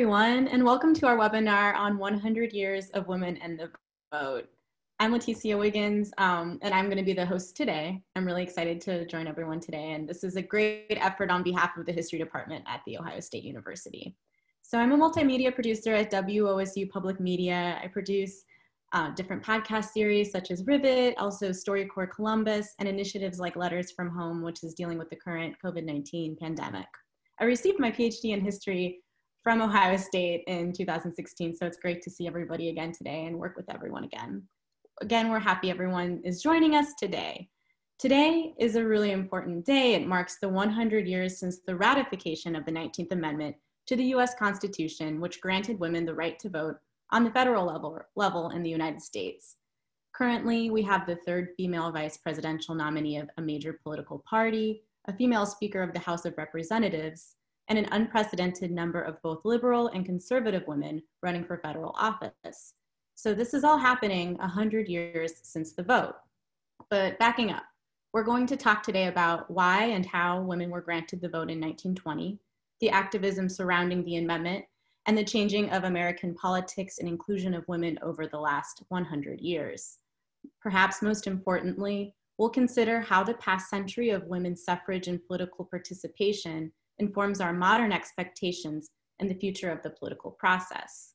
everyone, and welcome to our webinar on 100 Years of Women and the Vote. I'm Leticia Wiggins, um, and I'm going to be the host today. I'm really excited to join everyone today, and this is a great effort on behalf of the History Department at The Ohio State University. So I'm a multimedia producer at WOSU Public Media. I produce uh, different podcast series such as Rivet, also StoryCorps Columbus, and initiatives like Letters from Home, which is dealing with the current COVID-19 pandemic. I received my PhD in history from Ohio State in 2016. So it's great to see everybody again today and work with everyone again. Again, we're happy everyone is joining us today. Today is a really important day. It marks the 100 years since the ratification of the 19th Amendment to the US Constitution, which granted women the right to vote on the federal level, level in the United States. Currently, we have the third female vice presidential nominee of a major political party, a female speaker of the House of Representatives, and an unprecedented number of both liberal and conservative women running for federal office. So this is all happening 100 years since the vote. But backing up, we're going to talk today about why and how women were granted the vote in 1920, the activism surrounding the amendment, and the changing of American politics and inclusion of women over the last 100 years. Perhaps most importantly, we'll consider how the past century of women's suffrage and political participation informs our modern expectations and the future of the political process.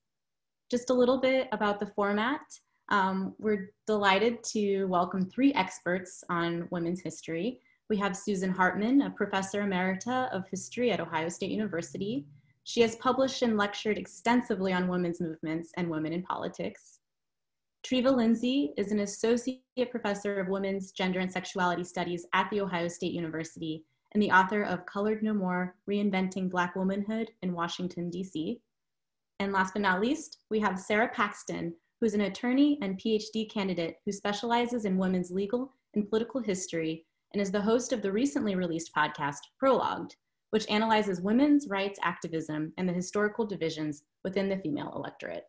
Just a little bit about the format. Um, we're delighted to welcome three experts on women's history. We have Susan Hartmann, a professor emerita of history at Ohio State University. She has published and lectured extensively on women's movements and women in politics. Treva Lindsey is an associate professor of women's gender and sexuality studies at The Ohio State University and the author of Colored No More Reinventing Black Womanhood in Washington, D.C. And last but not least, we have Sarah Paxton, who's an attorney and PhD candidate who specializes in women's legal and political history and is the host of the recently released podcast, Prologued, which analyzes women's rights activism and the historical divisions within the female electorate.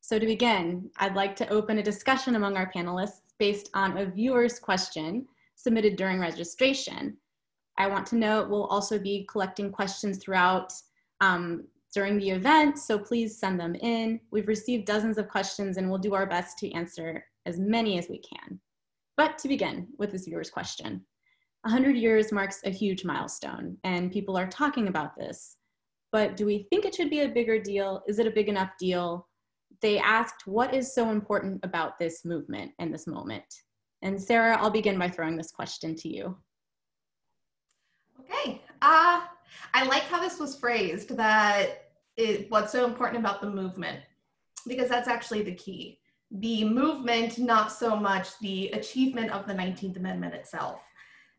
So to begin, I'd like to open a discussion among our panelists based on a viewer's question submitted during registration. I want to note we'll also be collecting questions throughout um, during the event, so please send them in. We've received dozens of questions and we'll do our best to answer as many as we can. But to begin with this viewer's question, 100 years marks a huge milestone and people are talking about this. But do we think it should be a bigger deal? Is it a big enough deal? They asked, what is so important about this movement and this moment? And Sarah, I'll begin by throwing this question to you. Okay. Uh, I like how this was phrased that it, what's so important about the movement, because that's actually the key. The movement, not so much the achievement of the 19th Amendment itself.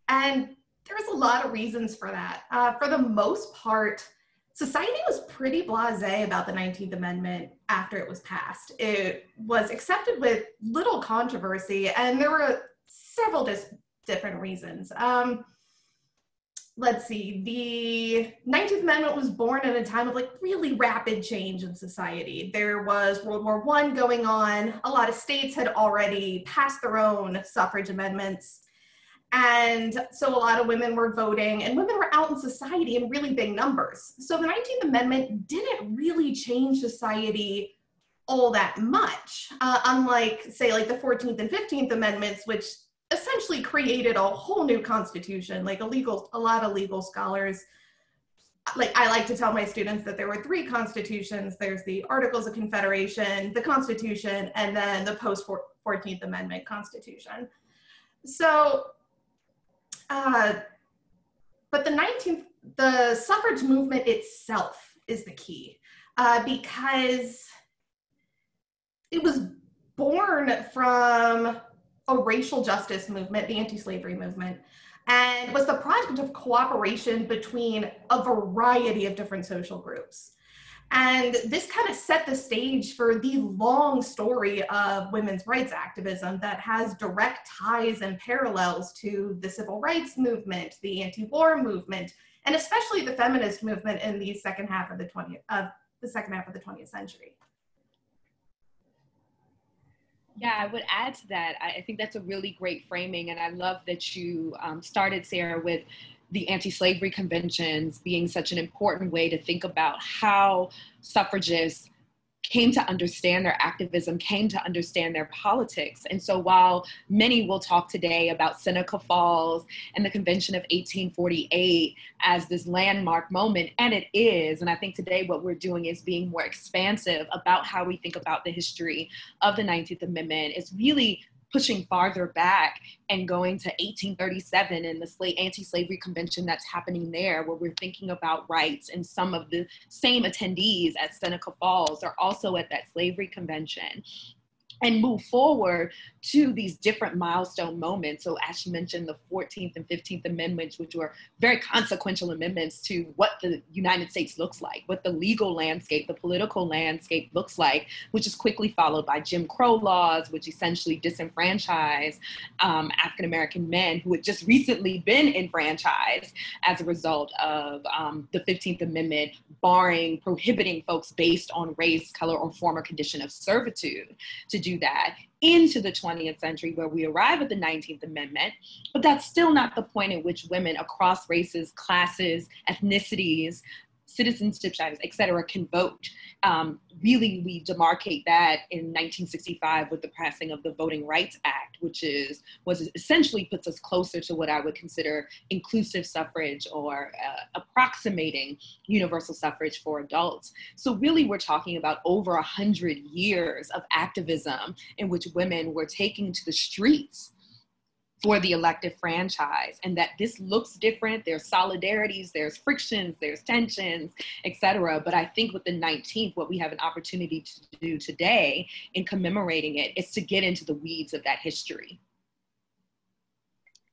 And there's a lot of reasons for that. Uh, for the most part, society was pretty blasé about the 19th Amendment after it was passed. It was accepted with little controversy, and there were several dis- different reasons. Um, let's see, the 19th Amendment was born at a time of like really rapid change in society. There was World War One going on. A lot of states had already passed their own suffrage amendments. And so a lot of women were voting and women were out in society in really big numbers. So the 19th Amendment didn't really change society all that much, uh, unlike, say, like the 14th and 15th Amendments, which essentially created a whole new constitution. Like a legal, a lot of legal scholars, like I like to tell my students that there were three constitutions. There's the Articles of Confederation, the Constitution, and then the post 14th Amendment Constitution. So, uh, but the 19th, the suffrage movement itself is the key uh, because it was born from racial justice movement, the anti-slavery movement, and was the product of cooperation between a variety of different social groups. And this kind of set the stage for the long story of women's rights activism that has direct ties and parallels to the civil rights movement, the anti-war movement, and especially the feminist movement in the second half of the 20th of the second half of the 20th century. Yeah, I would add to that. I, think that's a really great framing, and I love that you um, started, Sarah, with the anti slavery conventions being such an important way to think about how suffragists came to understand their activism, came to understand their politics. And so while many will talk today about Seneca Falls and the Convention of 1848 as this landmark moment, and it is, and I think today what we're doing is being more expansive about how we think about the history of the 19th Amendment. It's really pushing farther back and going to 1837 and the slave anti-slavery convention that's happening there where we're thinking about rights and some of the same attendees at seneca falls are also at that slavery convention and move forward to these different milestone moments. So, as you mentioned, the 14th and 15th Amendments, which were very consequential amendments to what the United States looks like, what the legal landscape, the political landscape looks like, which is quickly followed by Jim Crow laws, which essentially disenfranchise um, African American men who had just recently been enfranchised as a result of um, the 15th Amendment barring, prohibiting folks based on race, color, or former condition of servitude to do that into the 20th century where we arrive at the 19th Amendment, but that's still not the point at which women across races, classes, ethnicities, citizenship status, et cetera, can vote. Um, really, we demarcate that in 1965 with the passing of the Voting Rights Act, which is was essentially puts us closer to what I would consider inclusive suffrage or uh, approximating universal suffrage for adults. So really, we're talking about over a hundred years of activism in which women were taking to the streets for the elective franchise and that this looks different. There's solidarities there's frictions there's tensions etc but i think with the 19th what we have an opportunity to do today in commemorating it is to get into the weeds of that history.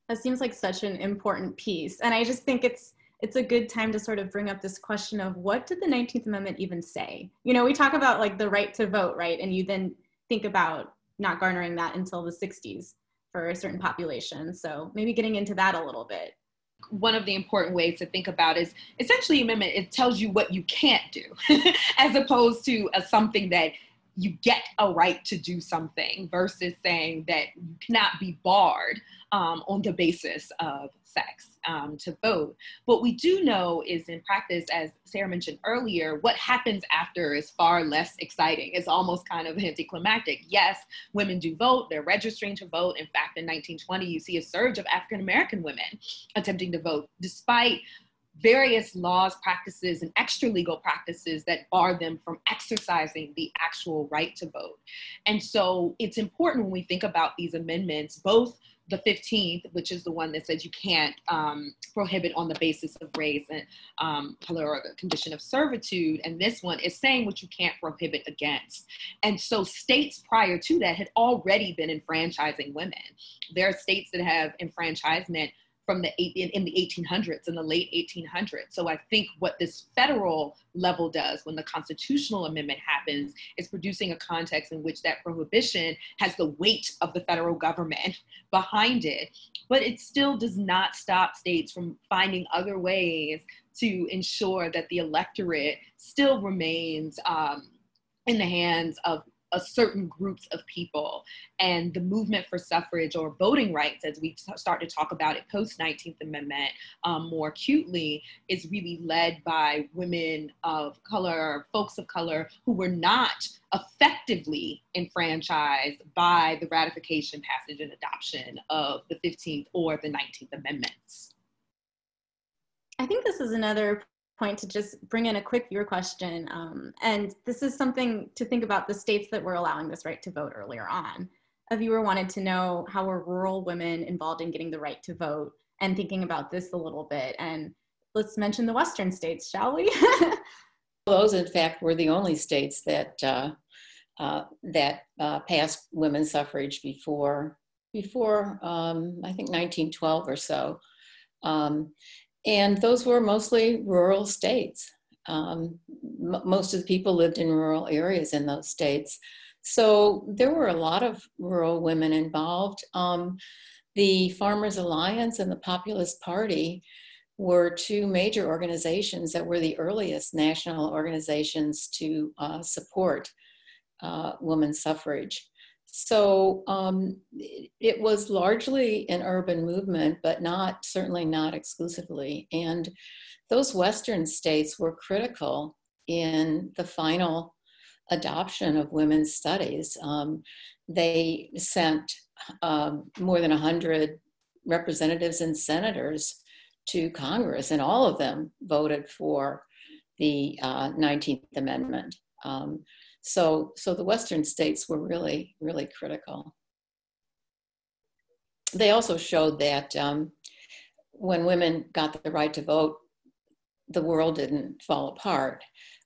That seems like such an important piece. And i just think it's it's a good time to sort of bring up this question of what did the 19th amendment even say? You know we talk about like the right to vote right? And you then think about not garnering that until the 60s for a certain population. So maybe getting into that a little bit. One of the important ways to think about is essentially amendment, it tells you what you can't do as opposed to a, something that you get a right to do something versus saying that you cannot be barred um, on the basis of sex um, to vote. What we do know is in practice, as Sarah mentioned earlier, what happens after is far less exciting. It's almost kind of anticlimactic. Yes, women do vote, they're registering to vote. In fact, in 1920, you see a surge of African American women attempting to vote, despite various laws, practices, and extra legal practices that bar them from exercising the actual right to vote. And so it's important when we think about these amendments, both the 15th, which is the one that says you can't um, prohibit on the basis of race and um, color or condition of servitude. And this one is saying what you can't prohibit against. And so states prior to that had already been enfranchising women. There are states that have enfranchisement from the eight, in, in, the 1800s, in the late 1800s. So I think what this federal level does when the constitutional amendment happens is producing a context in which that prohibition has the weight of the federal government behind it. But it still does not stop states from finding other ways to ensure that the electorate still remains um, in the hands of a certain groups of people. And the movement for suffrage or voting rights, as we t- start to talk about it post 19th Amendment um, more acutely, is really led by women of color, folks of color who were not effectively enfranchised by the ratification, passage, and adoption of the 15th or the 19th Amendments. I think this is another point to just bring in a quick viewer question. Um, and this is something to think about the states that were allowing this right to vote earlier on. A viewer wanted to know how were rural women involved in getting the right to vote and thinking about this a little bit. And let's mention the Western states, shall we? Those, in fact, were the only states that uh, uh, that uh, passed women's suffrage before before um, I think 1912 or so. Um, and those were mostly rural states. Um, m- most of the people lived in rural areas in those states. So there were a lot of rural women involved. Um, the Farmers Alliance and the Populist Party were two major organizations that were the earliest national organizations to uh, support uh, women's suffrage. So um, it was largely an urban movement, but not certainly not exclusively. And those Western states were critical in the final adoption of women's studies. Um, they sent um, more than 100 representatives and senators to Congress, and all of them voted for the uh, 19th Amendment. Um, so, so the Western states were really, really critical. They also showed that um, when women got the right to vote, the world didn't fall apart.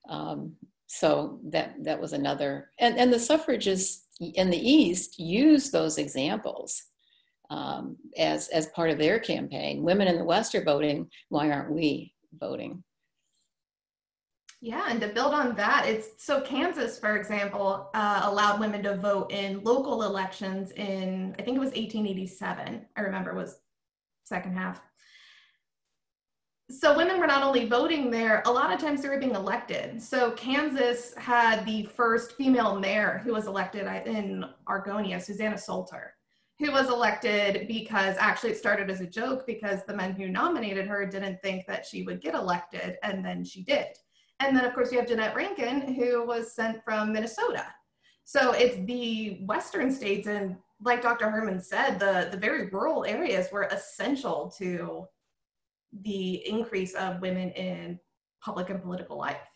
Um, so that that was another, and, and the suffragists in the East used those examples um, as as part of their campaign. Women in the West are voting. Why aren't we voting? Yeah, and to build on that, it's so Kansas, for example, uh, allowed women to vote in local elections in I think it was 1887. I remember was second half. So women were not only voting there, a lot of times they were being elected. So Kansas had the first female mayor who was elected in Argonia, Susanna Salter, who was elected because actually it started as a joke because the men who nominated her didn't think that she would get elected, and then she did. And then, of course, you have Jeannette Rankin, who was sent from Minnesota. So it's the Western states, and like Dr. Hartmann said, the, the very rural areas were essential to the increase of women in public and political life.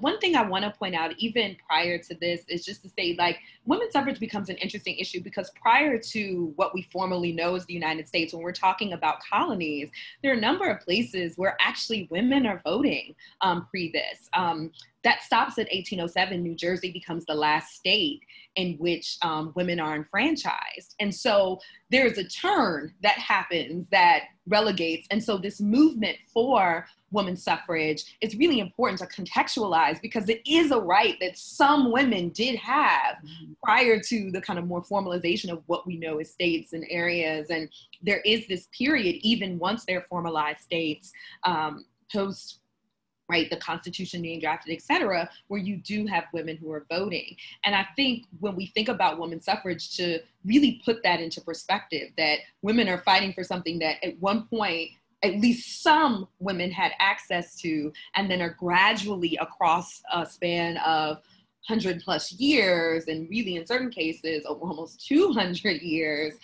One thing I want to point out, even prior to this, is just to say, like, women's suffrage becomes an interesting issue because prior to what we formally know as the United States, when we're talking about colonies, there are a number of places where actually women are voting um, pre this. Um, that stops at 1807. New Jersey becomes the last state in which um, women are enfranchised. And so there's a turn that happens that relegates. And so this movement for women's suffrage is really important to contextualize because it is a right that some women did have mm-hmm. prior to the kind of more formalization of what we know as states and areas. And there is this period, even once they're formalized states, um, post right the constitution being drafted et cetera where you do have women who are voting. And i think when we think about women's suffrage to really put that into perspective that women are fighting for something that at one point at least some women had access to and then are gradually across a span of 100 plus years and really in certain cases almost 200 years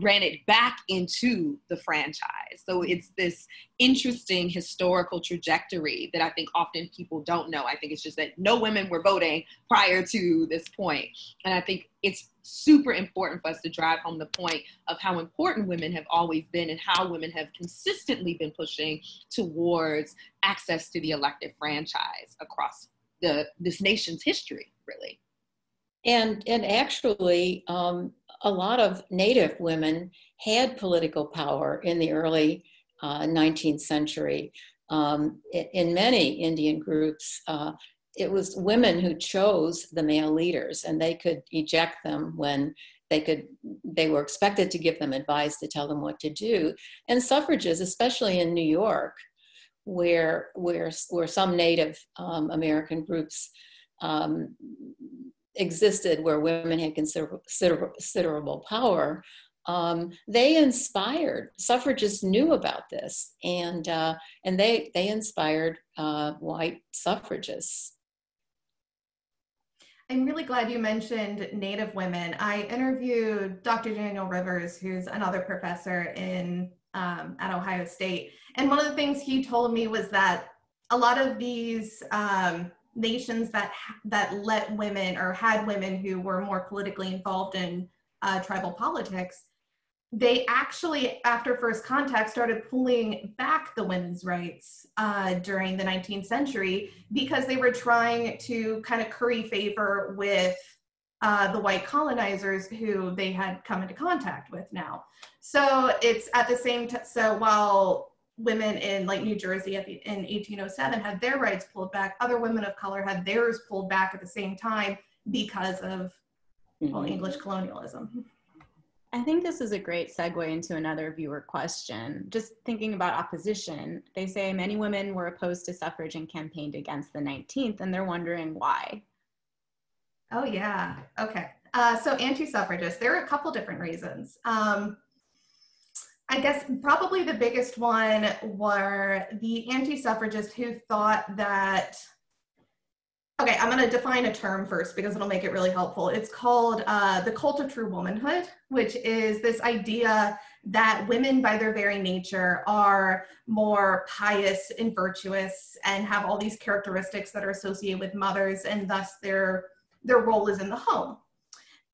granted back into the franchise. So it's this interesting historical trajectory that I think often people don't know. I think it's just that no women were voting prior to this point. And I think it's super important for us to drive home the point of how important women have always been and how women have consistently been pushing towards access to the elective franchise across the this nation's history, really. And and actually, um, a lot of Native women had political power in the early uh, 19th century. Um, in many Indian groups, uh, it was women who chose the male leaders, and they could eject them when they could. They were expected to give them advice to tell them what to do. And suffrages, especially in New York, where where where some Native um, American groups um, existed where women had consider, consider, considerable power, um, they inspired suffragists knew about this, and uh, and they they inspired uh, white suffragists. I'm really glad you mentioned Native women. I interviewed Dr. Daniel Rivers, who's another professor in um, at Ohio State, and one of the things he told me was that a lot of these um, nations that that let women or had women who were more politically involved in uh, tribal politics they actually after first contact started pulling back the women's rights uh, during the 19th century because they were trying to kind of curry favor with uh, the white colonizers who they had come into contact with now. So it's at the same time so while women in like New Jersey at the, in 1807 had their rights pulled back. Other women of color had theirs pulled back at the same time because of well, mm-hmm. English colonialism. I think this is a great segue into another viewer question. Just thinking about opposition, they say many women were opposed to suffrage and campaigned against the 19th, and they're wondering why. Oh, yeah. Okay. Uh, so anti-suffragists, there are a couple different reasons. Um, I guess probably the biggest one were the anti-suffragists who thought that Okay, I'm going to define a term first because it'll make it really helpful. It's called uh, the cult of true womanhood, which is this idea that women, by their very nature, are more pious and virtuous and have all these characteristics that are associated with mothers, and thus their their role is in the home.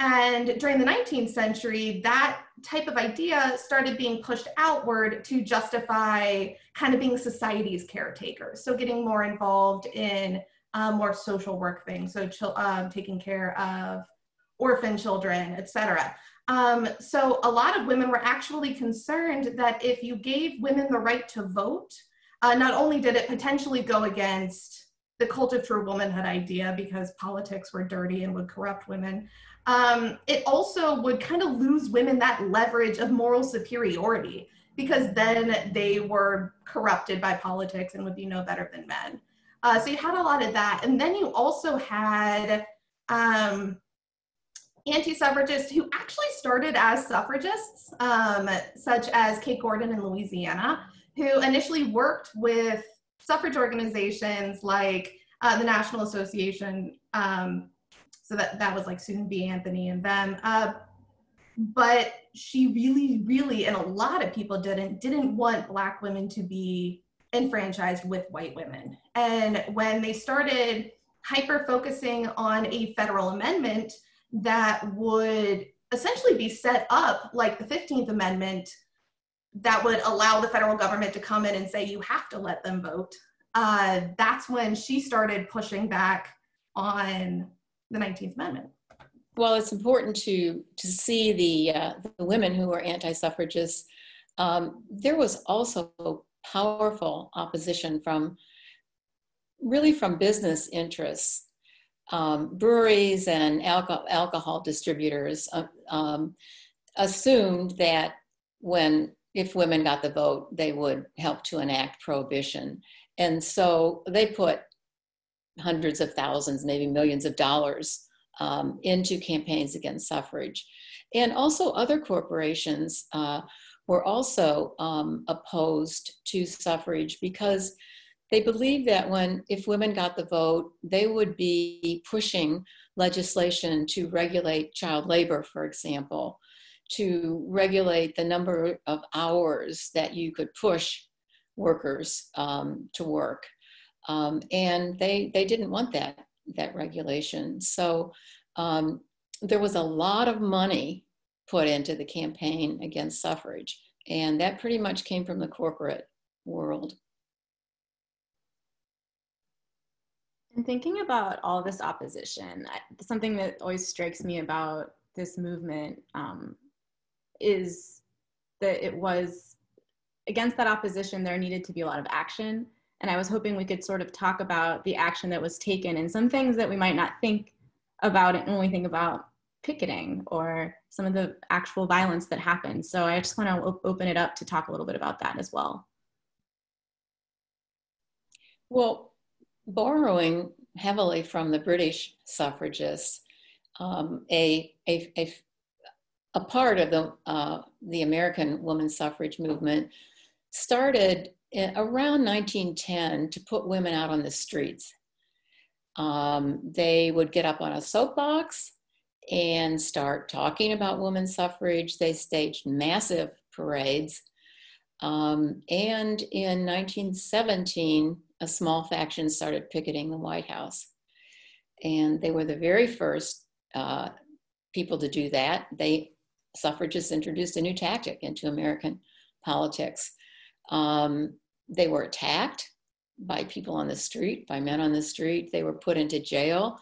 And during the 19th century, that type of idea started being pushed outward to justify kind of being society's caretakers. So getting more involved in um, more social work things, so um, taking care of orphan children, etc. Um, so a lot of women were actually concerned that if you gave women the right to vote, uh, not only did it potentially go against the cult of true womanhood idea because politics were dirty and would corrupt women, um, it also would kind of lose women that leverage of moral superiority because then they were corrupted by politics and would be no better than men. Uh, so you had a lot of that. And then you also had um, anti-suffragists who actually started as suffragists, um, such as Kate Gordon in Louisiana, who initially worked with suffrage organizations like uh, the National Association. Um, so that, that was like Susan B. Anthony and them. Uh, but she really, really, and a lot of people didn't, didn't want Black women to be enfranchised with white women. And when they started hyper focusing on a federal amendment that would essentially be set up like the 15th Amendment that would allow the federal government to come in and say you have to let them vote, uh, that's when she started pushing back on the 19th Amendment. Well, it's important to to see the uh, the women who were anti-suffragists. Um, there was also powerful opposition from really from business interests. Um, breweries and alcohol, alcohol distributors uh, um, assumed that when if women got the vote, they would help to enact prohibition. And so they put hundreds of thousands, maybe millions of dollars um, into campaigns against suffrage. And also other corporations uh, were also um, opposed to suffrage because they believed that when if women got the vote they would be pushing legislation to regulate child labor for example to regulate the number of hours that you could push workers um, to work um, and they they didn't want that that regulation so um, there was a lot of money put into the campaign against suffrage. And that pretty much came from the corporate world. And thinking about all this opposition, something that always strikes me about this movement um, is that it was against that opposition, there needed to be a lot of action. And I was hoping we could sort of talk about the action that was taken and some things that we might not think about it when we think about picketing or some of the actual violence that happened. So I just want to open it up to talk a little bit about that as well. Well, borrowing heavily from the British suffragists, um, a, a, a, a, part of the, uh, the American women's suffrage movement started around 1910 to put women out on the streets. Um, they would get up on a soapbox and start talking about women's suffrage. They staged massive parades. Um, and in 1917, a small faction started picketing the White House. And they were the very first uh, people to do that. They suffragists introduced a new tactic into American politics. Um, they were attacked by people on the street, by men on the street. They were put into jail.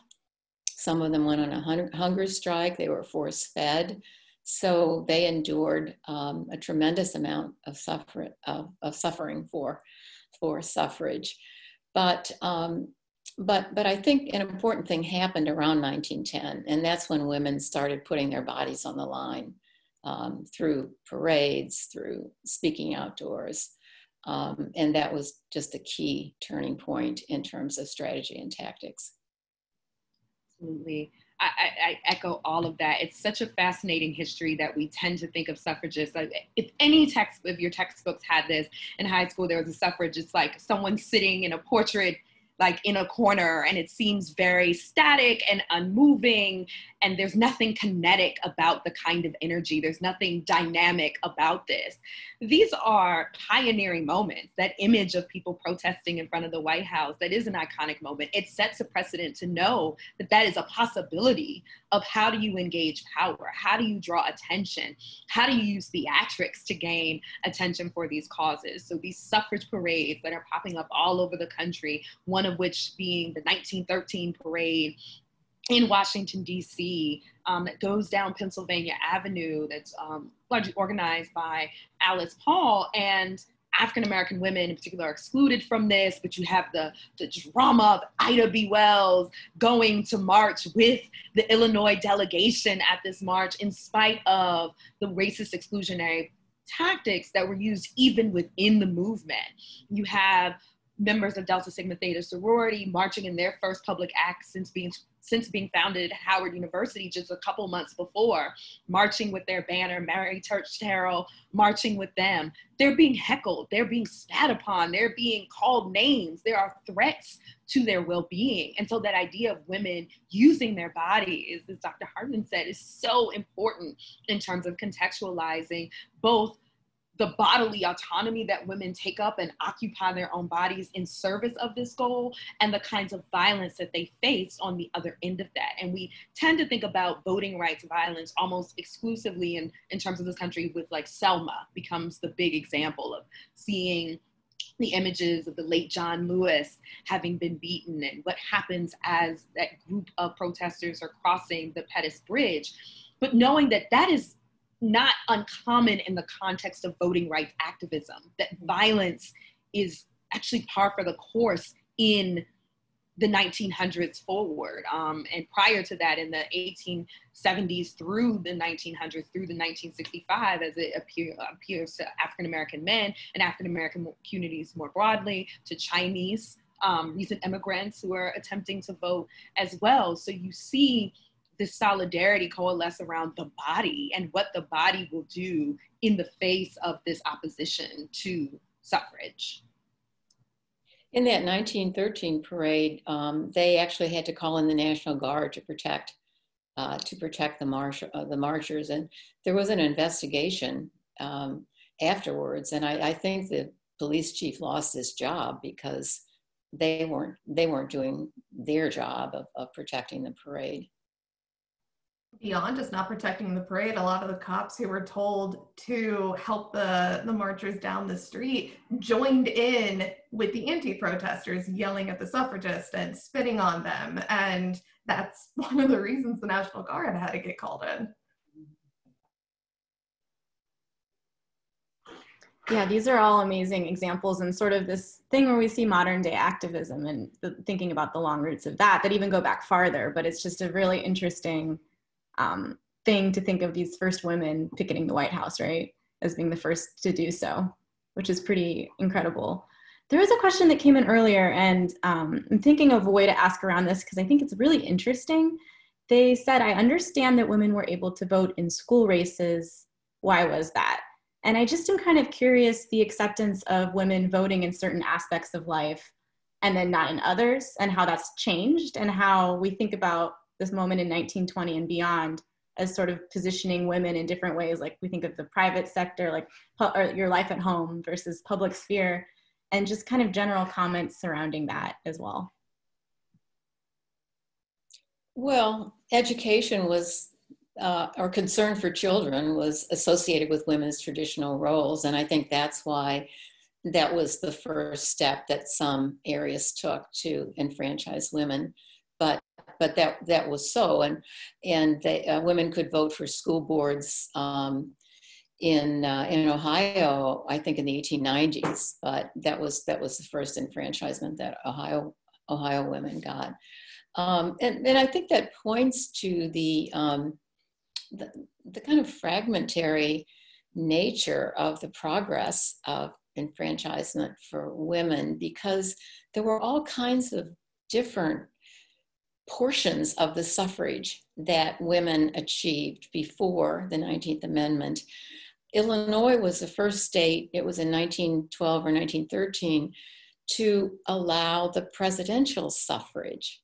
Some of them went on a hunger strike. They were force fed. So they endured um, a tremendous amount of, suffer- of, of, suffering for, for suffrage. But, um, but, but I think an important thing happened around 1910, and that's when women started putting their bodies on the line um, through parades, through speaking outdoors. Um, and that was just a key turning point in terms of strategy and tactics. Absolutely. I, I, echo all of that. It's such a fascinating history that we tend to think of suffragists. Like if any text, if your textbooks had this in high school, there was a suffrage. It's like someone sitting in a portrait like in a corner and it seems very static and unmoving and there's nothing kinetic about the kind of energy. There's nothing dynamic about this. These are pioneering moments. That image of people protesting in front of the white house that is an iconic moment. It sets a precedent to know that that is a possibility of how do you engage power how do you draw attention how do you use theatrics to gain attention for these causes so these suffrage parades that are popping up all over the country one of which being the 1913 parade in Washington, D.C., um, that goes down Pennsylvania Avenue, that's um, largely organized by Alice Paul. And African American women in particular are excluded from this, but you have the, the drama of Ida B. Wells going to march with the Illinois delegation at this march, in spite of the racist exclusionary tactics that were used even within the movement. You have members of Delta Sigma Theta sorority marching in their first public act since being since being founded at Howard University just a couple months before, marching with their banner, Mary Church Terrell, marching with them. They're being heckled, they're being spat upon, they're being called names. There are threats to their well-being. And so that idea of women using their bodies, as Dr. Hartmann said, is so important in terms of contextualizing both the bodily autonomy that women take up and occupy their own bodies in service of this goal and the kinds of violence that they face on the other end of that. And we tend to think about voting rights violence almost exclusively in, in terms of this country with like Selma becomes the big example of seeing the images of the late John Lewis having been beaten and what happens as that group of protesters are crossing the Pettus Bridge. But knowing that that is not uncommon in the context of voting rights activism, that violence is actually par for the course in the 1900s forward. Um, and prior to that, in the 1870s through the 1900s, through the 1965, as it appear, appears to African American men and African American communities more broadly, to Chinese um, recent immigrants who are attempting to vote as well. So you see this solidarity coalesce around the body and what the body will do in the face of this opposition to suffrage. In that 1913 parade, um, they actually had to call in the National Guard to protect uh, to protect the march uh, the marchers, and there was an investigation um, afterwards. And I, I think the police chief lost his job because they weren't they weren't doing their job of, of protecting the parade beyond just not protecting the parade, a lot of the cops who were told to help the, the marchers down the street joined in with the anti-protesters yelling at the suffragists and spitting on them. And that's one of the reasons the National Guard had to get called in. Yeah, these are all amazing examples and sort of this thing where we see modern day activism and the, thinking about the long roots of that, that even go back farther, but it's just a really interesting um, thing to think of these first women picketing the White House, right, as being the first to do so, which is pretty incredible. There was a question that came in earlier, and um, I'm thinking of a way to ask around this because I think it's really interesting. They said, I understand that women were able to vote in school races. Why was that? And I just am kind of curious the acceptance of women voting in certain aspects of life and then not in others, and how that's changed, and how we think about this moment in 1920 and beyond as sort of positioning women in different ways. Like we think of the private sector like or your life at home versus public sphere and just kind of general comments surrounding that as well. Well education was uh, concern for children was associated with women's traditional roles and i think that's why that was the first step that some areas took to enfranchise women. But but that that was so, and and they, uh, women could vote for school boards um, in uh, in Ohio, I think in the 1890s. But that was that was the first enfranchisement that Ohio Ohio women got, um, and and I think that points to the um, the, the kind of fragmentary nature of the progress of enfranchisement for women because there were all kinds of different portions of the suffrage that women achieved before the 19th Amendment. Illinois was the first state, it was in 1912 or 1913, to allow the presidential suffrage.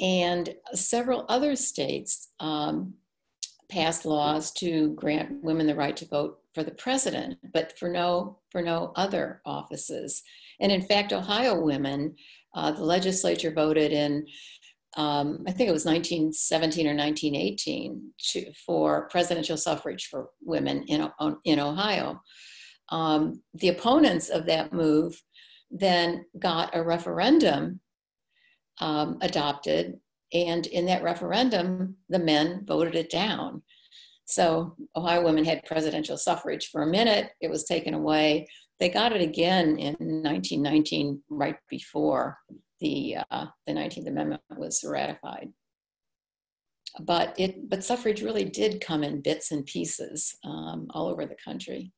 And several other states um, passed laws to grant women the right to vote for the president, but for no for no other offices. And in fact, Ohio women, uh, the legislature voted in, um, I think it was 1917 or 1918, to, for presidential suffrage for women in in Ohio. Um, the opponents of that move then got a referendum um, adopted. And in that referendum, the men voted it down. So Ohio women had presidential suffrage for a minute, it was taken away. They got it again in 1919, right before the, uh, the 19th Amendment was ratified. But, it, but suffrage really did come in bits and pieces um, all over the country.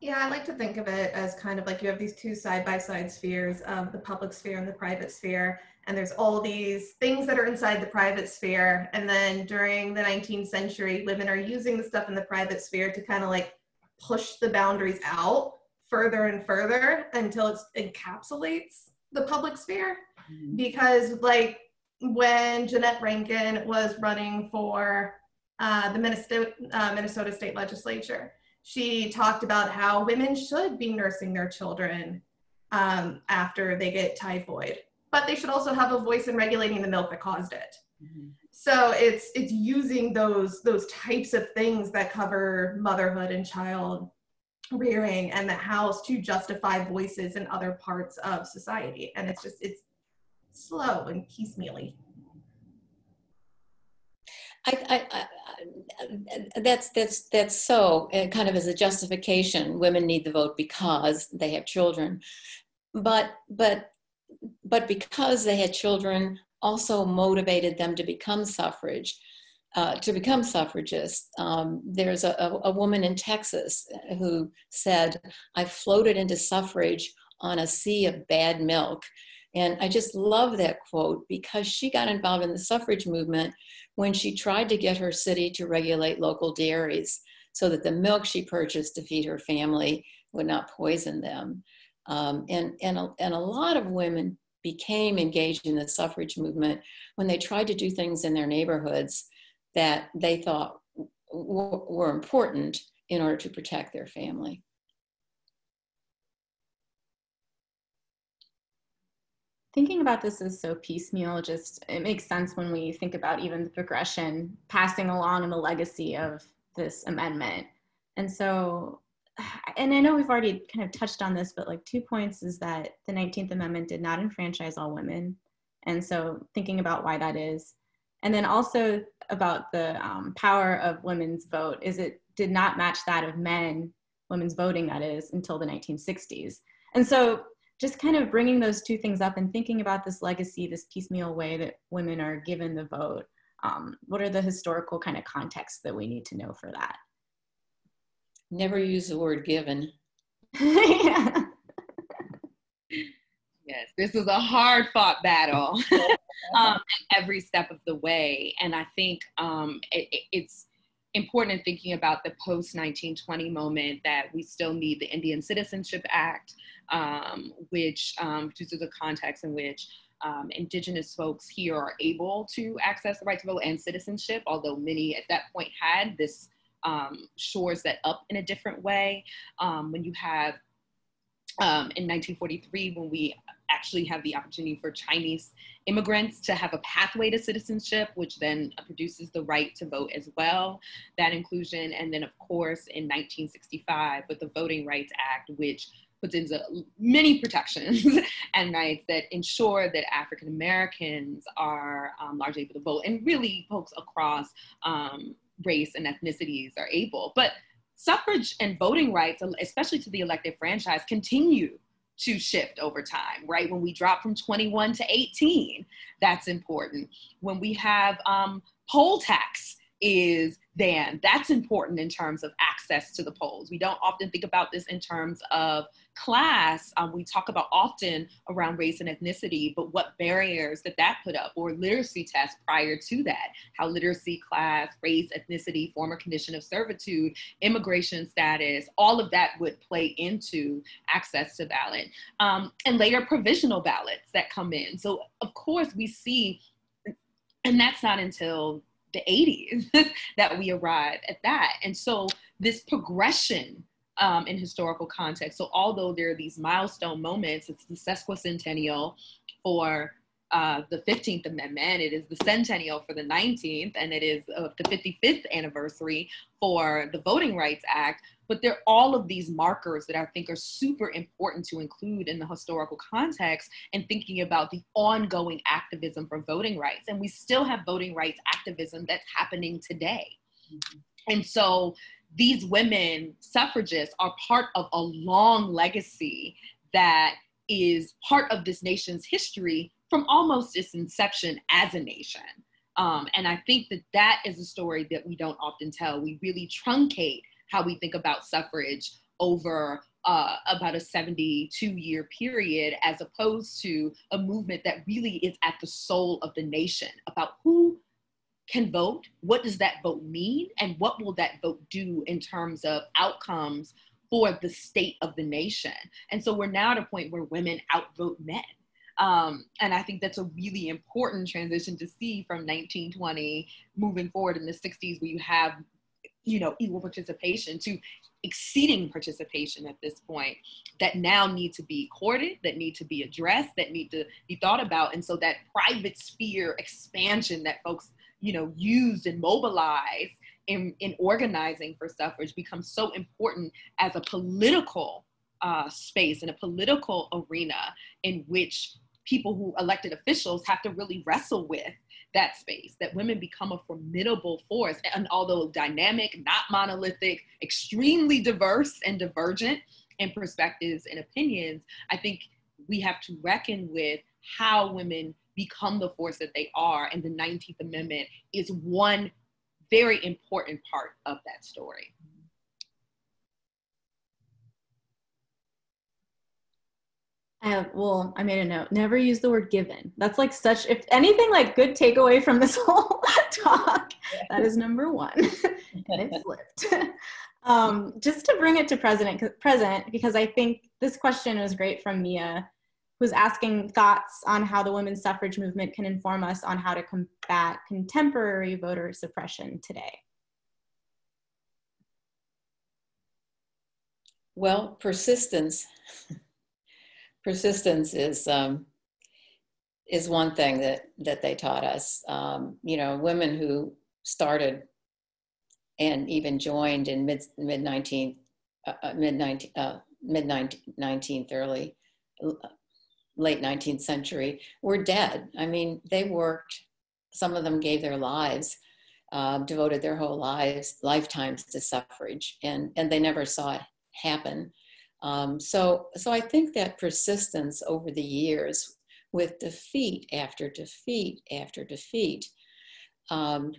Yeah, I like to think of it as kind of like you have these two side by side spheres of the public sphere and the private sphere. And there's all these things that are inside the private sphere. And then during the 19th century, women are using the stuff in the private sphere to kind of like push the boundaries out further and further until it encapsulates the public sphere. Mm-hmm. Because, like, when Jeannette Rankin was running for uh, the Minnesota, uh, Minnesota State Legislature, she talked about how women should be nursing their children um, after they get typhoid, but they should also have a voice in regulating the milk that caused it. Mm-hmm. So it's it's using those those types of things that cover motherhood and child rearing and the house to justify voices in other parts of society, and it's just it's slow and piecemeally. I, I, I, that's that's that's so uh, kind of as a justification. Women need the vote because they have children, but but but because they had children, also motivated them to become suffrage, uh, to become suffragists. Um, there's a, a, woman in Texas who said, "I floated into suffrage on a sea of bad milk." And I just love that quote because she got involved in the suffrage movement when she tried to get her city to regulate local dairies so that the milk she purchased to feed her family would not poison them. Um, and, and, a, and a lot of women became engaged in the suffrage movement when they tried to do things in their neighborhoods that they thought w- were important in order to protect their family. thinking about this is so piecemeal just it makes sense when we think about even the progression passing along and the legacy of this amendment and so and i know we've already kind of touched on this but like two points is that the 19th amendment did not enfranchise all women and so thinking about why that is and then also about the um, power of women's vote is it did not match that of men women's voting that is until the 1960s and so just kind of bringing those two things up and thinking about this legacy, this piecemeal way that women are given the vote. Um, what are the historical kind of contexts that we need to know for that? Never use the word given. yeah. Yes, this is a hard fought battle um, every step of the way. And I think um, it, it's important in thinking about the post 1920 moment that we still need the Indian Citizenship Act, um, which um, due to the context in which um, indigenous folks here are able to access the right to vote and citizenship, although many at that point had this um, shores that up in a different way. Um, when you have um, in 1943, when we actually have the opportunity for Chinese immigrants to have a pathway to citizenship, which then produces the right to vote as well, that inclusion. And then, of course, in 1965 with the Voting Rights Act, which puts in many protections and rights that ensure that African Americans are um, largely able to vote, and really folks across um, race and ethnicities are able. But suffrage and voting rights, especially to the elective franchise, continue to shift over time, right? When we drop from 21 to 18, that's important. When we have um, poll tax is than. That's important in terms of access to the polls. We don't often think about this in terms of class. Um, we talk about often around race and ethnicity, but what barriers did that put up, or literacy tests prior to that? How literacy, class, race, ethnicity, former condition of servitude, immigration status, all of that would play into access to ballot. Um, and later provisional ballots that come in. So, of course, we see, and that's not until the 80s that we arrive at that. And so this progression um, in historical context. So although there are these milestone moments, it's the sesquicentennial for uh, the 15th Amendment, it is the centennial for the 19th, and it is uh, the 55th anniversary for the Voting Rights Act. But there are all of these markers that I think are super important to include in the historical context and thinking about the ongoing activism for voting rights. And we still have voting rights activism that's happening today. Mm-hmm. And so these women suffragists are part of a long legacy that is part of this nation's history from almost its inception as a nation. Um, and I think that that is a story that we don't often tell. We really truncate how we think about suffrage over uh, about a 72 year period, as opposed to a movement that really is at the soul of the nation about who can vote, what does that vote mean, and what will that vote do in terms of outcomes for the state of the nation. And so we're now at a point where women outvote men. Um, and I think that's a really important transition to see from 1920 moving forward in the 60s, where you have, you know, equal participation to exceeding participation at this point that now need to be courted, that need to be addressed, that need to be thought about. And so that private sphere expansion that folks, you know, used and mobilized in, in organizing for suffrage becomes so important as a political uh, space and a political arena in which people who elected officials have to really wrestle with that space that women become a formidable force. And although dynamic not monolithic extremely diverse and divergent in perspectives and opinions i think we have to reckon with how women become the force that they are. And the 19th amendment is one very important part of that story Have, well, I made a note. Never use the word given. That's like such, if anything, like good takeaway from this whole talk, that is number one. and it's flipped. um, just to bring it to present, present, because I think this question was great from Mia, who's asking thoughts on how the women's suffrage movement can inform us on how to combat contemporary voter suppression today. Well, persistence persistence is um, is one thing that that they taught us. Um, you know, women who started and even joined in mid mid nineteenth uh, uh mid uh, mid nineteenth early late nineteenth century were dead. I mean, they worked. Some of them gave their lives. Uh, devoted their whole lives lifetimes to suffrage and and they never saw it happen um, so, so I think that persistence over the years with defeat after defeat after defeat. Um,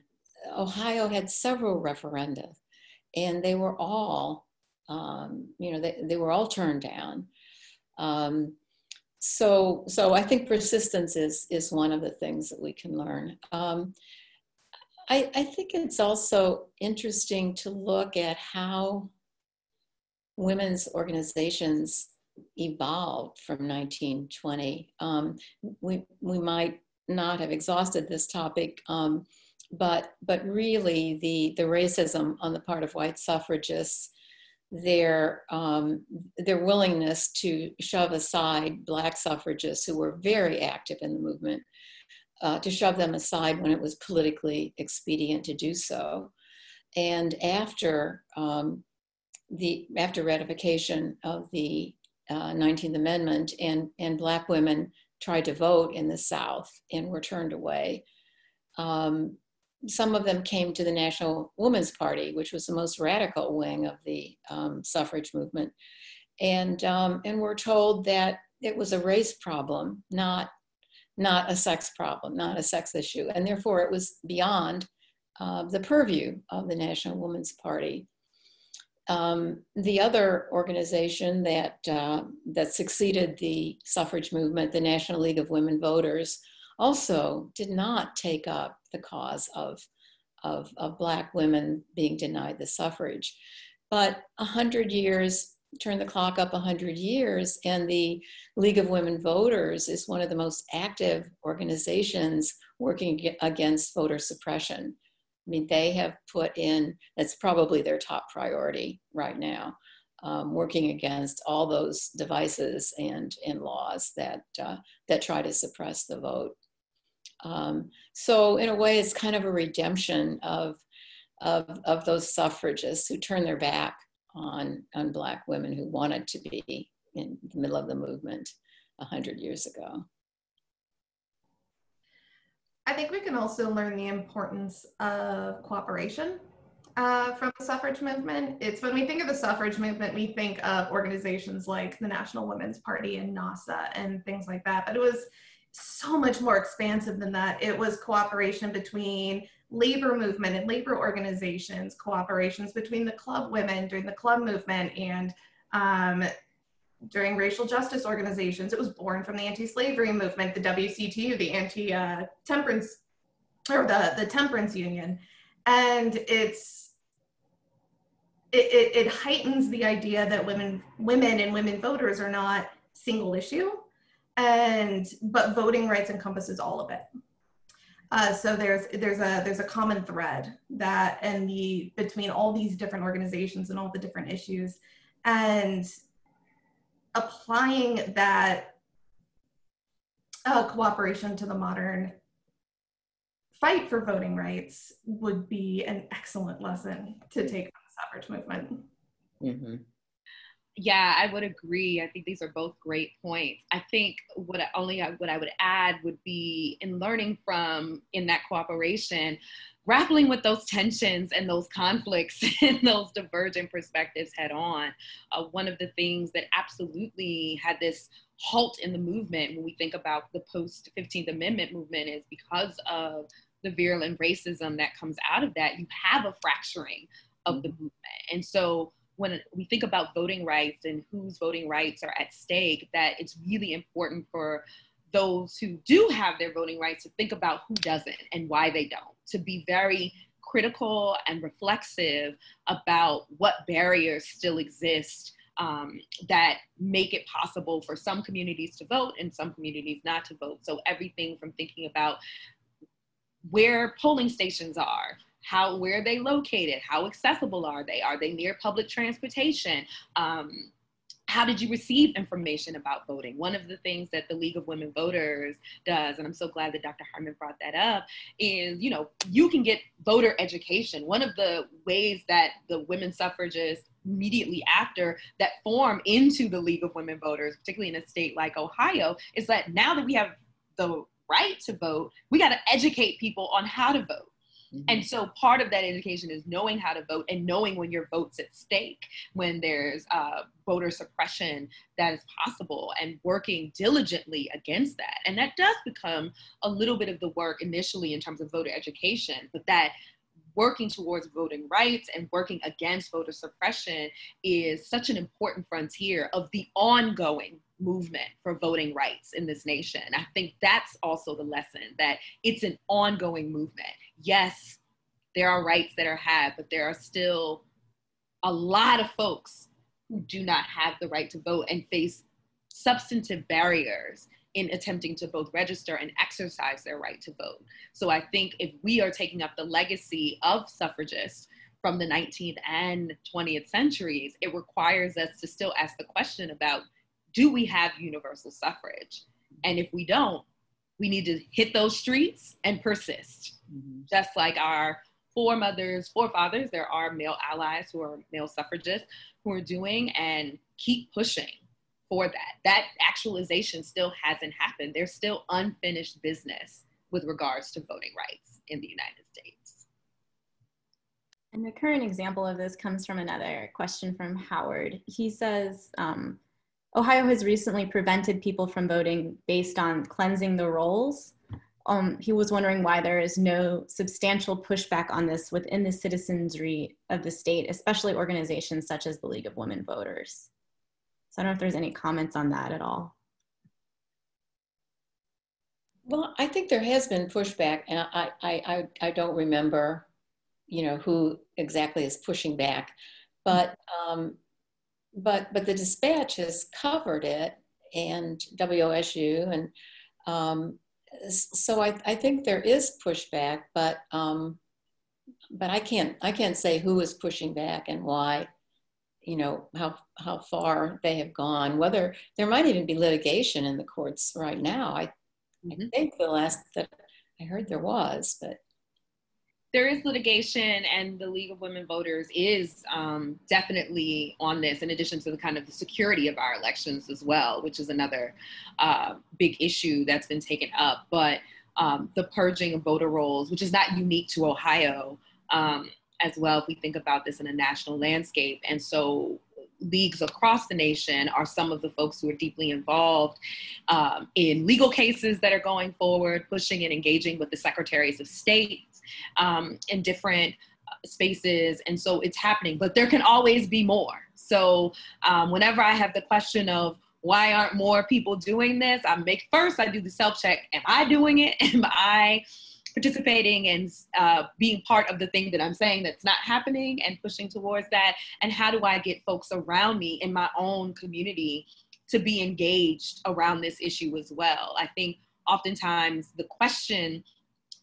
Ohio had several referenda, and they were all, um, you know, they, they were all turned down. Um, so, so I think persistence is is one of the things that we can learn. Um, I, I think it's also interesting to look at how women's organizations evolved from 1920. Um, we, we might not have exhausted this topic, um, but, but really the, the racism on the part of white suffragists, their, um, their willingness to shove aside black suffragists who were very active in the movement, uh, to shove them aside when it was politically expedient to do so. And after um, the after ratification of the uh, 19th Amendment, and and black women tried to vote in the South and were turned away. Um, some of them came to the National Women's Party, which was the most radical wing of the um, suffrage movement, and um, and were told that it was a race problem, not not a sex problem, not a sex issue, and therefore it was beyond uh, the purview of the National Women's Party. Um, the other organization that, uh, that succeeded the suffrage movement, the National League of Women Voters, also did not take up the cause of, of, of Black women being denied the suffrage. But a hundred years, turn the clock up a hundred years, and the League of Women Voters is one of the most active organizations working against voter suppression. I mean, they have put in, that's probably their top priority right now, um, working against all those devices and, and laws that, uh, that try to suppress the vote. Um, so in a way, it's kind of a redemption of, of, of those suffragists who turned their back on, on Black women who wanted to be in the middle of the movement 100 years ago. I think we can also learn the importance of cooperation uh, from the suffrage movement. It's when we think of the suffrage movement, we think of organizations like the National Women's Party and NAWSA and things like that. But it was so much more expansive than that. It was cooperation between labor movement and labor organizations, cooperations between the club women during the club movement and um, during racial justice organizations. It was born from the anti-slavery movement, the WCTU, the anti-temperance, or the, the temperance union. And it's, it, it, it heightens the idea that women, women and women voters are not single issue, and but voting rights encompasses all of it. Uh, so there's there's a there's a common thread that and the between all these different organizations and all the different issues, and applying that uh, cooperation to the modern fight for voting rights would be an excellent lesson to take from the suffrage movement. Mm-hmm. Yeah, I would agree. I think these are both great points. I think what I, only what I would add would be in learning from in that cooperation, grappling with those tensions and those conflicts and those divergent perspectives head on. Uh, one of the things that absolutely had this halt in the movement when we think about the post 15th Amendment movement is because of the virulent racism that comes out of that, you have a fracturing of the movement. And so when we think about voting rights and whose voting rights are at stake, that it's really important for those who do have their voting rights to think about who doesn't and why they don't, to be very critical and reflexive about what barriers still exist um, that make it possible for some communities to vote and some communities not to vote. So everything from thinking about where polling stations are, how where are they located, how accessible are they, are they near public transportation, um, how did you receive information about voting? One of the things that the League of Women Voters does, and I'm so glad that Dr. Hartmann brought that up, is you know you can get voter education. One of the ways that the women suffragists immediately after that form into the League of Women Voters, particularly in a state like Ohio, is that now that we have the right to vote, we got to educate people on how to vote. Mm-hmm. And so part of that education is knowing how to vote and knowing when your vote's at stake, when there's uh, voter suppression that is possible, and working diligently against that. And that does become a little bit of the work initially in terms of voter education, but that working towards voting rights and working against voter suppression is such an important frontier of the ongoing movement for voting rights in this nation. I think that's also the lesson that it's an ongoing movement. Yes, there are rights that are had, but there are still a lot of folks who do not have the right to vote and face substantive barriers in attempting to both register and exercise their right to vote. So I think if we are taking up the legacy of suffragists from the 19th and 20th centuries, it requires us to still ask the question about do we have universal suffrage? And if we don't, we need to hit those streets and persist. Mm-hmm. Just like our foremothers, forefathers, there are male allies who are male suffragists who are doing and keep pushing for that. That actualization still hasn't happened. There's still unfinished business with regards to voting rights in the United States. And the current example of this comes from another question from Howard. He says, um, Ohio has recently prevented people from voting based on cleansing the rolls. um, he was wondering why there is no substantial pushback on this within the citizenry of the state, especially organizations such as the League of Women Voters. So I don't know if there's any comments on that at all. Well, I think there has been pushback, and I, I, I, I don't remember, you know, who exactly is pushing back, but, um, but, but the dispatch has covered it, and WOSU, and um, so I, I think there is pushback, but, um, but I can't, I can't say who is pushing back and why, you know, how, how far they have gone. Whether there might even be litigation in the courts right now. I Mm-hmm. I think the last that I heard there was, but there is litigation, and the League of Women Voters is um, definitely on this. In addition to the kind of the security of our elections as well, which is another uh, big issue that's been taken up. But um, the purging of voter rolls, which is not unique to Ohio. Um, as well, if we think about this in a national landscape. And so leagues across the nation are some of the folks who are deeply involved um, in legal cases that are going forward, pushing and engaging with the secretaries of state um, in different uh, spaces. And so it's happening, but there can always be more. So um, whenever I have the question of, why aren't more people doing this? I make first, I do the self check. Am I doing it? Am I participating and uh, being part of the thing that I'm saying that's not happening and pushing towards that? And how do I get folks around me in my own community to be engaged around this issue as well? I think oftentimes the question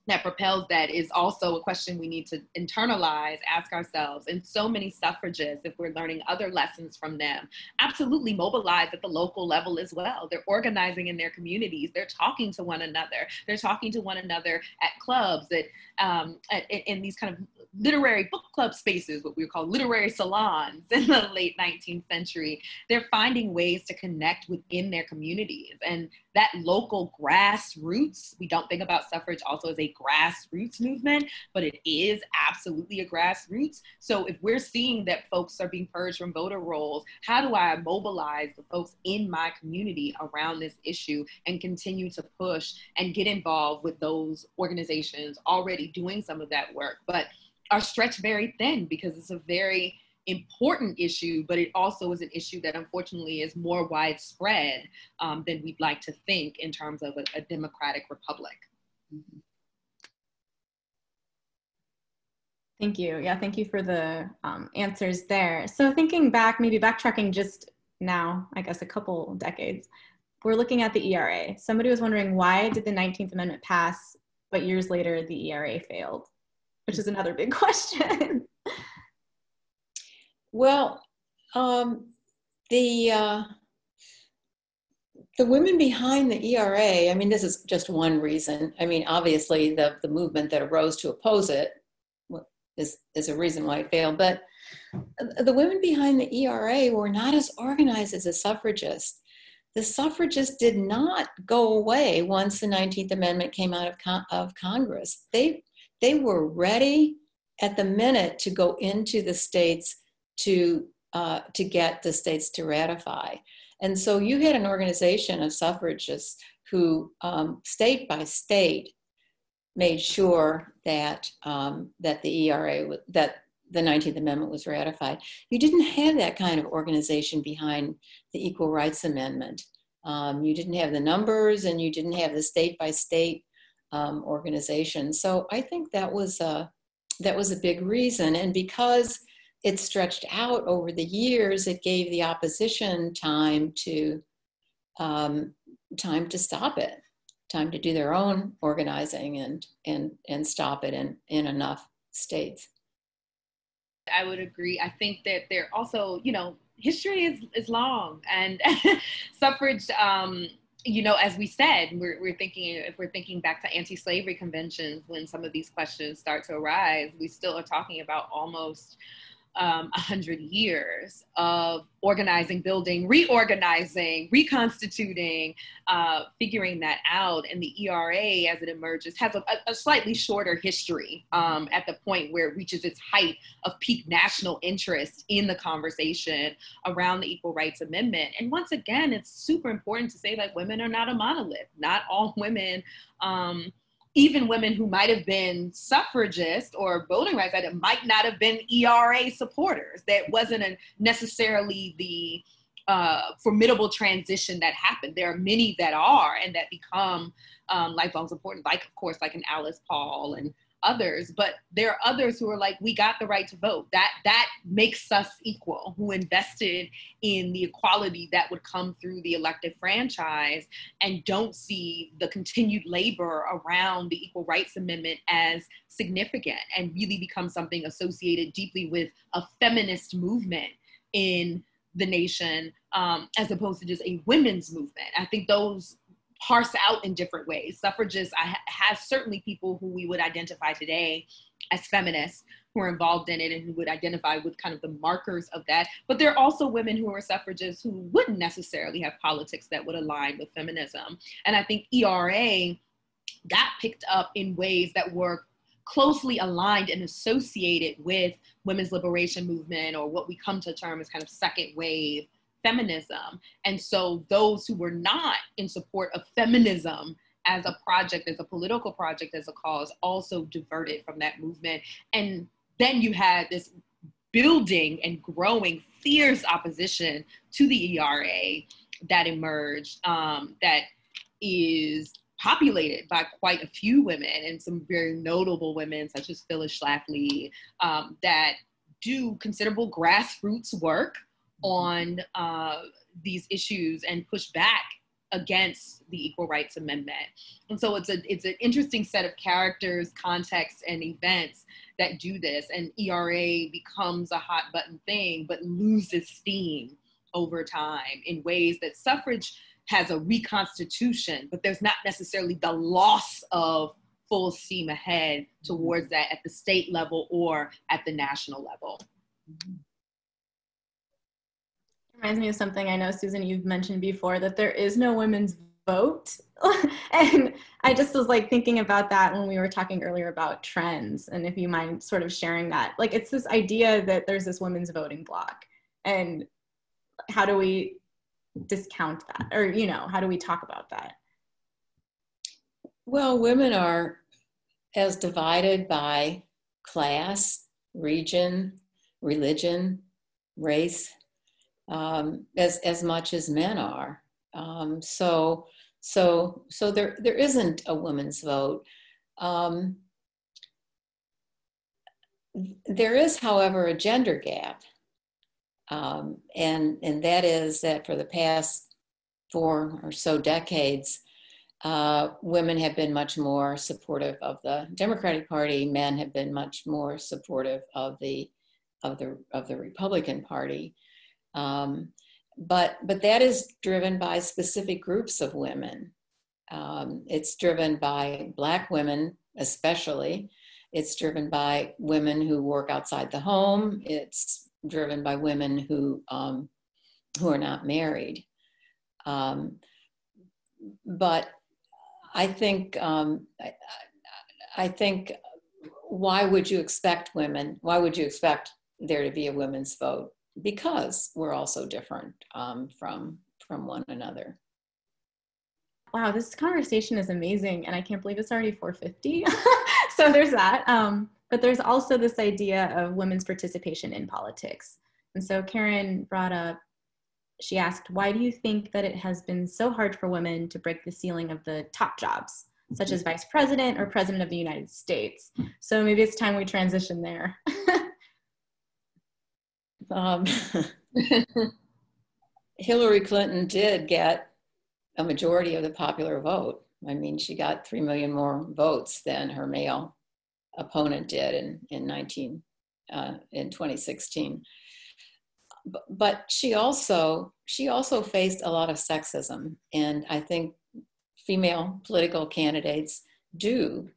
that propels that is also a question we need to internalize, ask ourselves. And so many suffragists, if we're learning other lessons from them, absolutely mobilize at the local level as well. They're organizing in their communities. They're talking to one another. They're talking to one another at clubs, at, um, at in these kind of literary book club spaces, what we would call literary salons in the late 19th century. They're finding ways to connect within their communities. And that local grassroots, we don't think about suffrage also as a grassroots movement, but it is absolutely a grassroots. So if we're seeing that folks are being purged from voter rolls, how do I mobilize the folks in my community around this issue and continue to push and get involved with those organizations already doing some of that work? But are stretched very thin because it's a very important issue, but it also is an issue that unfortunately is more widespread um, than we'd like to think in terms of a, a democratic republic. Mm-hmm. Thank you. Yeah, thank you for the um, answers there. So thinking back, maybe backtracking just now, I guess a couple decades, we're looking at the ERA. Somebody was wondering why did the 19th Amendment pass, but years later the ERA failed? which is another big question. Well, um, the uh, the women behind the ERA. I mean, this is just one reason. I mean, obviously, the the movement that arose to oppose it is is a reason why it failed. But the women behind the ERA were not as organized as the suffragists. The suffragists did not go away once the 19th Amendment came out of, con- of Congress. They they were ready at the minute to go into the states to uh, to get the states to ratify. And so you had an organization of suffragists who, um, state by state, made sure that um, that the ERA that the 19th Amendment was ratified. You didn't have that kind of organization behind the Equal Rights Amendment. Um, you didn't have the numbers, and you didn't have the state by state um, organization. So I think that was a, that was a big reason. And because it stretched out over the years, it gave the opposition time to um, time to stop it, time to do their own organizing and and and stop it in in enough states. I would agree. I think that they're also, you know, history is is long and suffrage um, you know, as we said, we're, we're thinking, if we're thinking back to anti slavery conventions, when some of these questions start to arise, we still are talking about almost um, 100 years of organizing, building, reorganizing, reconstituting, uh, figuring that out. And the ERA, as it emerges, has a, a slightly shorter history um, at the point where it reaches its height of peak national interest in the conversation around the Equal Rights Amendment. And once again, it's super important to say that women are not a monolith. Not all women. Um, even women who might have been suffragists or voting rights that might not have been ERA supporters. That wasn't a, necessarily the uh, formidable transition that happened. There are many that are and that become um, lifelong supporters, like of course, like an Alice Paul and others but there are others who are like we got the right to vote. That that makes us equal who invested in the equality that would come through the elective franchise and don't see the continued labor around the equal rights amendment as significant and really become something associated deeply with a feminist movement in the nation um, as opposed to just a women's movement. I think those parse out in different ways. Suffragists, I ha- have certainly people who we would identify today as feminists who are involved in it and who would identify with kind of the markers of that. But there are also women who are suffragists who wouldn't necessarily have politics that would align with feminism. And I think ERA got picked up in ways that were closely aligned and associated with women's liberation movement or what we come to term as kind of second wave feminism. And so those who were not in support of feminism as a project, as a political project, as a cause, also diverted from that movement. And then you had this building and growing fierce opposition to the ERA that emerged um, that is populated by quite a few women and some very notable women such as Phyllis Schlafly um, that do considerable grassroots work on uh, these issues and push back against the Equal Rights Amendment. And so it's a it's an interesting set of characters, contexts, and events that do this. And ERA becomes a hot button thing, but loses steam over time in ways that suffrage has a reconstitution, but there's not necessarily the loss of full steam ahead towards that at the state level or at the national level. Mm-hmm reminds me of something I know, Susan, you've mentioned before that there is no women's vote. and I just was like thinking about that when we were talking earlier about trends. And if you mind sort of sharing that, like it's this idea that there's this women's voting block. And how do we discount that? Or, you know, how do we talk about that? Well, women are as divided by class, region, religion, race, um, as as much as men are. Um, so so so there there isn't a women's vote. Um, there is, however, a gender gap, um, and and that is that for the past four or so decades, uh, women have been much more supportive of the Democratic Party. Men have been much more supportive of the of the of the Republican Party. Um, but, but that is driven by specific groups of women. Um, it's driven by Black women, especially. It's driven by women who work outside the home. It's driven by women who, um, who are not married. Um, but I think, um, I, I think, why would you expect women? Why would you expect there to be a women's vote? Because we're all so different um, from from one another. Wow, this conversation is amazing, and I can't believe it's already 4:50. so there's that. Um, but there's also this idea of women's participation in politics. And so Karen brought up. She asked, "Why do you think that it has been so hard for women to break the ceiling of the top jobs, such as vice president or president of the United States?" So maybe it's time we transition there. Um, Hillary Clinton did get a majority of the popular vote. I mean, she got 3 million more votes than her male opponent did in, in 19, uh, in 2016. But, but she also, she also faced a lot of sexism. And I think female political candidates do,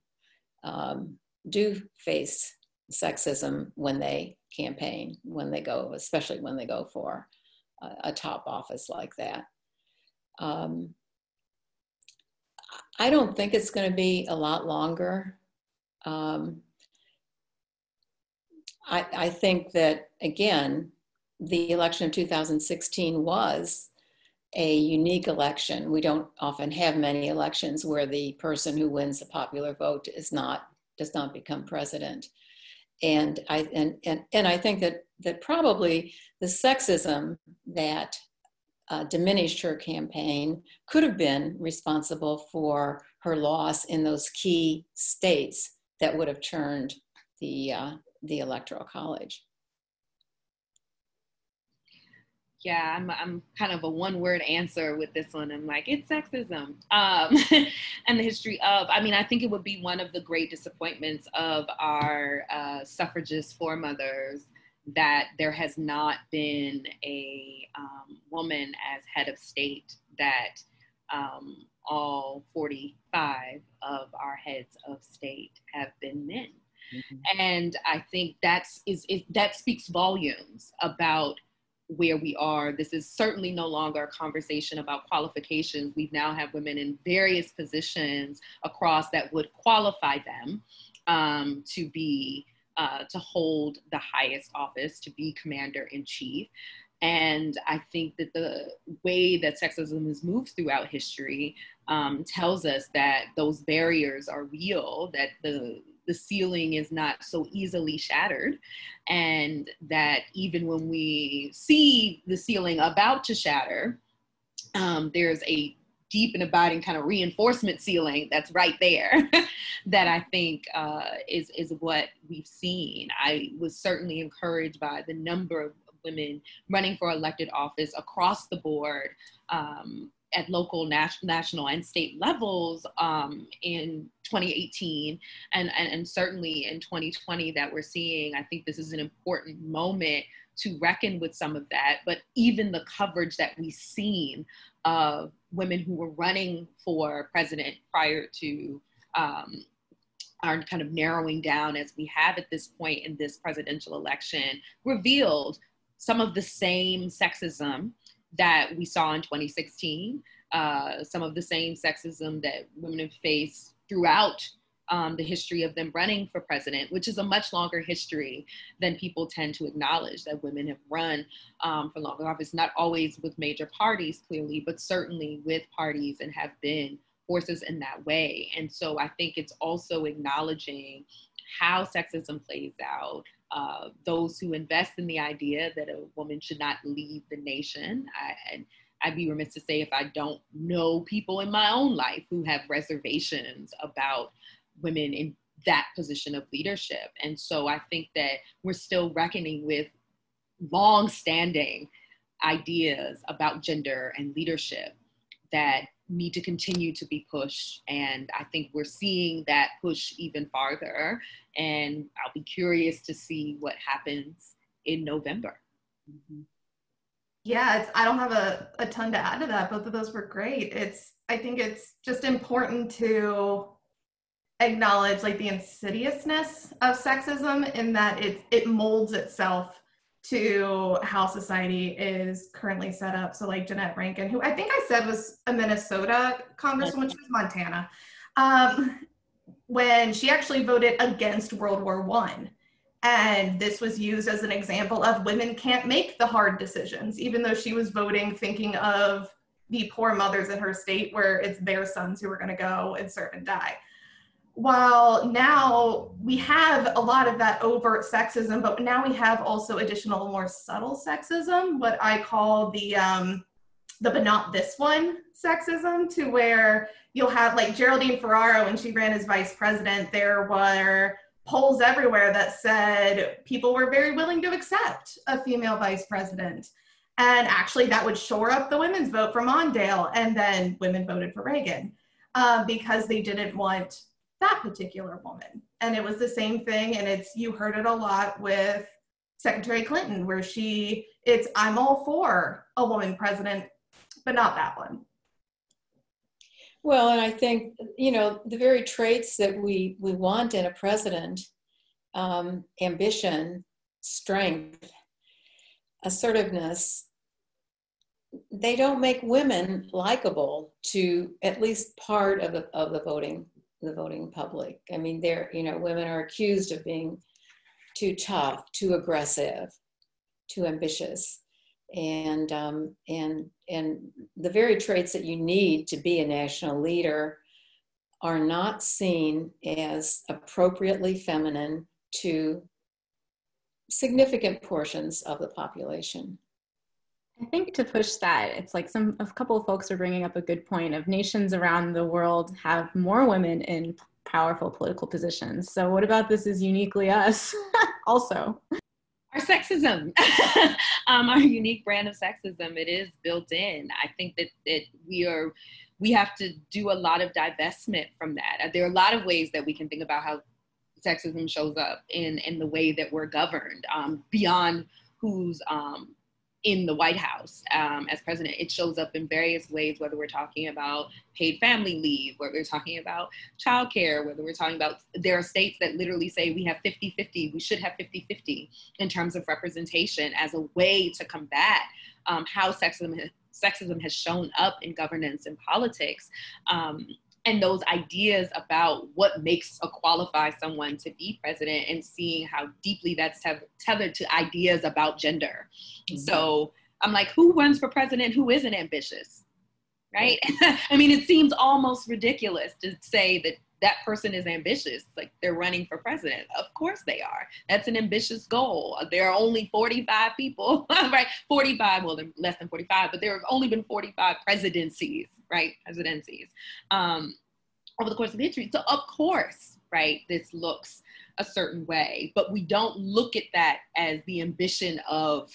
um, do face sexism when they campaign when they go, especially when they go for a, a top office like that. Um, I don't think it's going to be a lot longer. Um, I, I think that, again, the election of 2016 was a unique election. We don't often have many elections where the person who wins the popular vote is not does not become president. And I and and, and I think that that probably the sexism that uh, diminished her campaign could have been responsible for her loss in those key states that would have turned the uh, the electoral college. Yeah, I'm, I'm kind of a one word answer with this one. I'm like, it's sexism. Um, and the history of, I mean, I think it would be one of the great disappointments of our uh, suffragist foremothers that there has not been a um, woman as head of state that um, all 45 of our heads of state have been men. Mm-hmm. And I think that's is, is that speaks volumes about where we are. This is certainly no longer a conversation about qualifications. We now have women in various positions across that would qualify them um, to be, uh, to hold the highest office, to be commander in chief. And I think that the way that sexism has moved throughout history um, tells us that those barriers are real, that the the ceiling is not so easily shattered and that even when we see the ceiling about to shatter um, there's a deep and abiding kind of reinforcement ceiling that's right there that I think uh, is is what we've seen. I was certainly encouraged by the number of women running for elected office across the board um, at local, national, national and state levels um, in 2018 and, and, and certainly in 2020 that we're seeing. I think this is an important moment to reckon with some of that, but even the coverage that we've seen of women who were running for president prior to um, our kind of narrowing down as we have at this point in this presidential election revealed some of the same sexism that we saw in 2016, uh, some of the same sexism that women have faced throughout um, the history of them running for president, which is a much longer history than people tend to acknowledge that women have run um, for longer office, not always with major parties, clearly, but certainly with parties and have been forces in that way. And so I think it's also acknowledging how sexism plays out, uh, those who invest in the idea that a woman should not lead the nation. I, and I'd be remiss to say if I don't know people in my own life who have reservations about women in that position of leadership. And so I think that we're still reckoning with long standing ideas about gender and leadership that need to continue to be pushed. And I think we're seeing that push even farther. And I'll be curious to see what happens in November. Mm-hmm. Yeah, I don't have a, a ton to add to that. Both of those were great. It's I think it's just important to acknowledge like the insidiousness of sexism in that it it molds itself to how society is currently set up. So, like Jeannette Rankin, who I think I said was a Minnesota congresswoman, she was Montana, um, when she actually voted against World War One. And this was used as an example of women can't make the hard decisions, even though she was voting thinking of the poor mothers in her state where it's their sons who are going to go and serve and die while now we have a lot of that overt sexism, but now we have also additional more subtle sexism, what I call the um, the but not this one sexism, to where you'll have like Geraldine Ferraro when she ran as vice president, there were polls everywhere that said people were very willing to accept a female vice president. And actually, that would shore up the women's vote for Mondale, and then women voted for Reagan uh, because they didn't want that particular woman. And it was the same thing. And it's, you heard it a lot with Secretary Clinton, where she, it's, I'm all for a woman president, but not that one. Well, and I think, you know, the very traits that we, we want in a president um, ambition, strength, assertiveness they don't make women likable to at least part of the, of the voting the voting public. I mean, there, you know, women are accused of being too tough, too aggressive, too ambitious. and um, and and the very traits that you need to be a national leader are not seen as appropriately feminine to significant portions of the population. I think to push that, it's like some a couple of folks are bringing up a good point of nations around the world have more women in powerful political positions. So what about this is uniquely us also? Our sexism, um, our unique brand of sexism, it is built in. I think that, that we are we have to do a lot of divestment from that. There are a lot of ways that we can think about how sexism shows up in in the way that we're governed um, beyond who's um, in the White House um, as president. It shows up in various ways, whether we're talking about paid family leave, whether we're talking about childcare, whether we're talking about there are states that literally say we have 50 50, we should have 50 50 in terms of representation as a way to combat um, how sexism, sexism has shown up in governance and politics. Um, and those ideas about what makes a qualify someone to be president and seeing how deeply that's tethered to ideas about gender. Mm-hmm. So I'm like, who runs for president who isn't ambitious? Right? I mean, it seems almost ridiculous to say that that person is ambitious, like they're running for president. Of course they are. That's an ambitious goal. There are only 45 people, right? 45, well, they're less than 45, but there have only been 45 presidencies right, presidencies um, over the course of history. So of course, right, this looks a certain way, but we don't look at that as the ambition of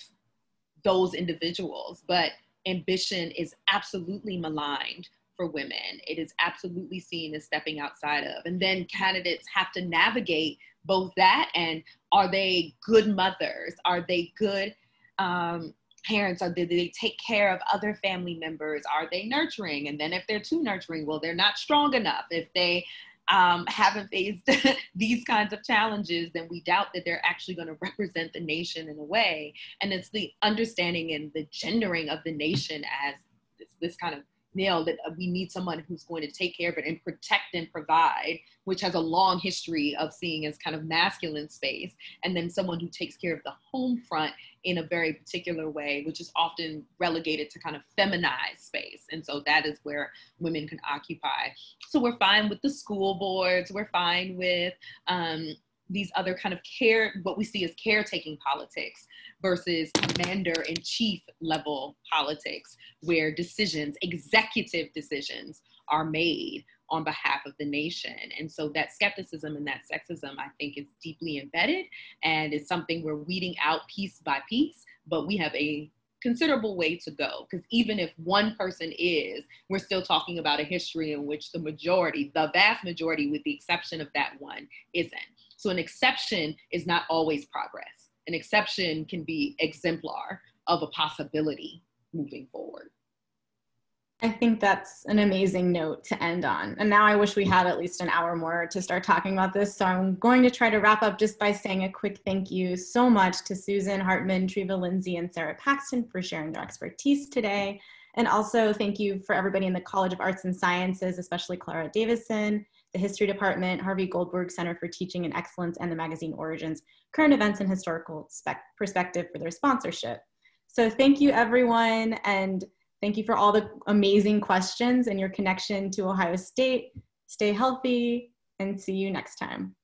those individuals. But ambition is absolutely maligned for women. It is absolutely seen as stepping outside of. And then candidates have to navigate both that and are they good mothers? Are they good um, parents are did they take care of other family members are they nurturing and then if they're too nurturing well they're not strong enough if they um, haven't faced these kinds of challenges then we doubt that they're actually going to represent the nation in a way and it's the understanding and the gendering of the nation as this, this kind of nail that we need someone who's going to take care of it and protect and provide, which has a long history of seeing as kind of masculine space, and then someone who takes care of the home front in a very particular way, which is often relegated to kind of feminized space. And so that is where women can occupy. So we're fine with the school boards, we're fine with um, these other kind of care, what we see as caretaking politics versus commander in chief level politics, where decisions, executive decisions, are made on behalf of the nation. And so that skepticism and that sexism, I think, is deeply embedded and is something we're weeding out piece by piece, but we have a considerable way to go because even if one person is, we're still talking about a history in which the majority, the vast majority, with the exception of that one, isn't. So an exception is not always progress. An exception can be exemplar of a possibility moving forward. I think that's an amazing note to end on. And now I wish we had at least an hour more to start talking about this. So I'm going to try to wrap up just by saying a quick thank you so much to Susan Hartmann, Treva Lindsey, and Sarah Paxton for sharing their expertise today. And also thank you for everybody in the College of Arts and Sciences, especially Clara Davison, the History Department, Harvey Goldberg Center for Teaching and Excellence, and the magazine Origins, Current Events and Historical Perspective for their sponsorship. So thank you everyone, and thank you for all the amazing questions and your connection to Ohio State. Stay healthy, and see you next time.